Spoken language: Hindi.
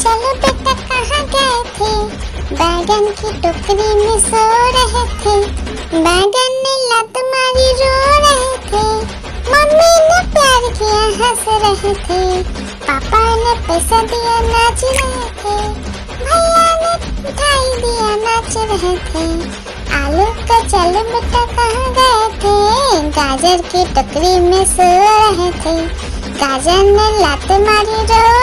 चलो बेटा कहाँ गए थे? बैगन की टोकरी में सो रहे थे। बैगन ने लत मारी रो रहे थे। मम्मी ने प्यार किया, हंस रहे थे। पापा ने पैसा दिया, नाच रहे थे। भैया ने मिठाई दिया, नाच रहे थे। आलू का चलो बेटा कहाँ गए थे? गाजर की टोकरी में सो रहे थे। गाजर ने लात मारी रो